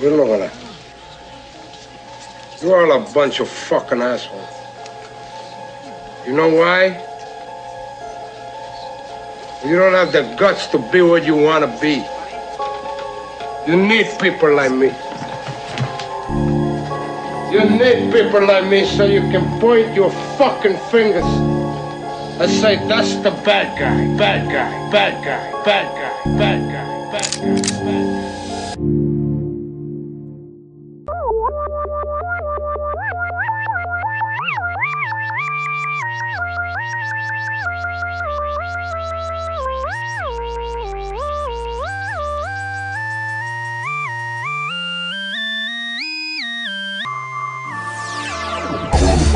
You looking at? You're all a bunch of fucking assholes. You know why? You don't have the guts to be what you want to be. You need people like me. You need people like me so you can point your fucking fingers and say, that's the bad guy, bad guy, bad guy, bad guy, bad guy, bad guy.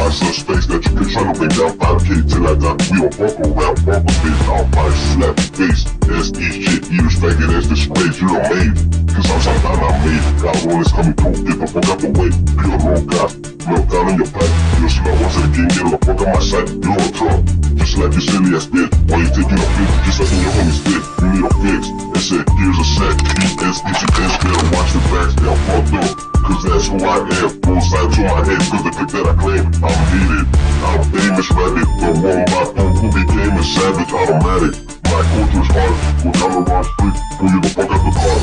Wanna some space that you can try to bring down 5k till I die. We don't walk around, a bit, I'll buy slap face. That's eat shit, eaters faggot as disgrace. You don't made, cause I'm something I made. God rollers coming through, get the fuck out the way. Be the wrong guy, melt down in your pipe. You'll smell once again, get the fuck out my sight. You're a truck, just like your silly ass bitch. While you taking a pic, just like in your homie's fit. You need a fix. It said, here's a set. BS, get your dance, better watch the backs, they'll fucked up. Cause that's who I am. Both sides to my head, cause the click that I claim, I'm needed. I'm famous rabbit, the one by fool who became a savage automatic. My culture is hard, go down the wrong street, pull you the fuck out the car.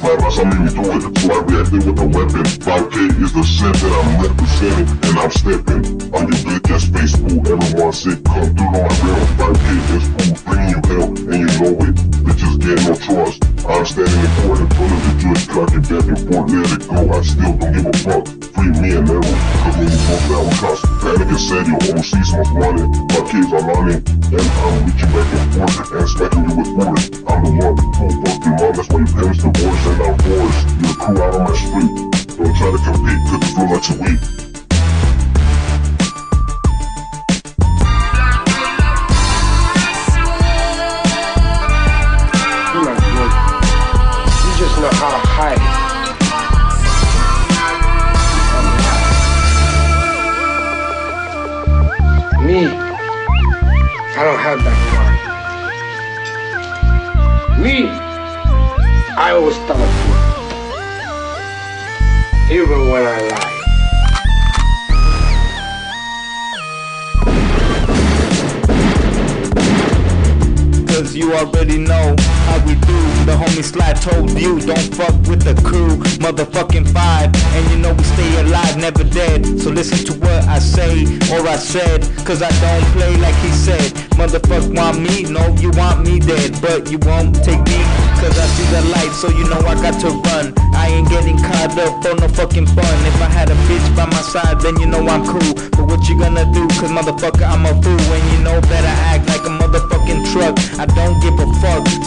My raza made me do it, so I reacted with a weapon. 5K is the set that I'm representing, and I'm stepping on your bitch ass face, fool. Everyone sick, come through on my barrel. 5K is fool, bringing you hell, and you know it. Bitches get no trust. I'm standing in court in front of the judge, clocking back and forth, let it go. I still don't give a fuck. Free me and Errol, cause when you broke down with cost, panic and said your OC's must run it. My kids are it, and I'm reaching back and forth and smacking you with bullets. I'm the one who fucked your mom, that's why your parents divorced and I'm forced. You're a crew out on my street. Don't try to compete, cause it feels like you're weak. Me, I don't have that problem. Me, I always tell the truth. Even when I lie. Cause you already know how we do. The homie Sly told you, don't fuck with the crew. Motherfucking five. And you know we stay alive, never dead. So listen to what I say or I said. Cause I don't play like he said. Motherfuck want me, no, you want me dead. But you won't take me. Cause I see the light, so you know I got to run. I ain't getting caught up for no fucking fun. If I had a bitch by my side, then you know I'm cool. But what you gonna do? Cause motherfucker, I'm a fool. And you know better act like a motherfucking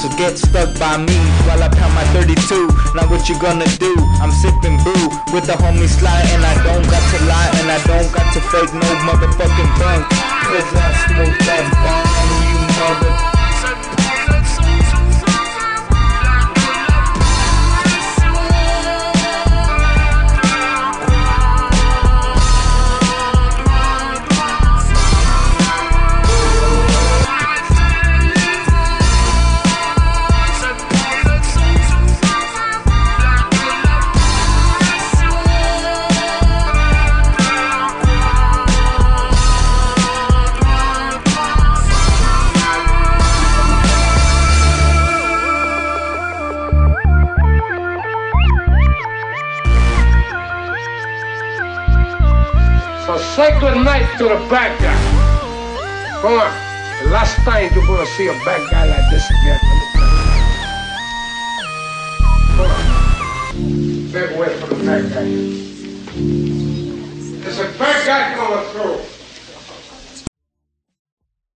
so get stuck by me while I pound my 32. Now what you gonna do? I'm sipping brew with the homie Sly, and I don't got to lie, and I don't got to fake no motherfucking bunk. Cause I smoke that bomb, you mother. So say good night to the bad guy. Come on. The last time you're gonna see a bad guy like this again. Come on. Back away from the bad guy. There's a bad guy coming through.